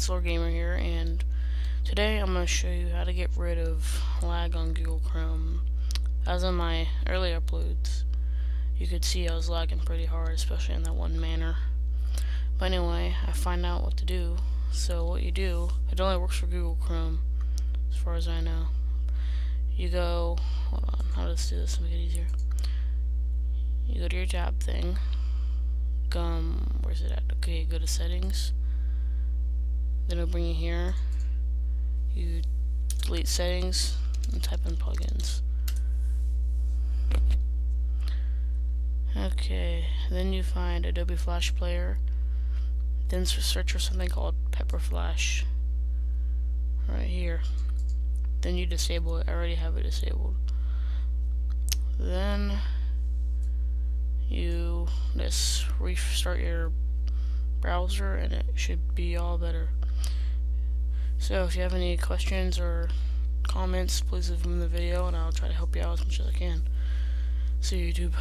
Solar Gamer here, and today I'm going to show you how to get rid of lag on Google Chrome. As in my early uploads, you could see I was lagging pretty hard, especially in that one manner. But anyway, I find out what to do. So what you do, it only works for Google Chrome, as far as I know. You go, hold on, how does do this make it easier? You go to your tab thing, um, where's it at? Okay, go to settings. Then it'll bring you here. You delete settings and type in plugins. Okay, then you find Adobe Flash Player. Then search for something called Pepper Flash. Right here. Then you disable it. I already have it disabled. Then you just restart your browser and it should be all better. So if you have any questions or comments, please leave them in the video and I'll try to help you out as much as I can. See you YouTube.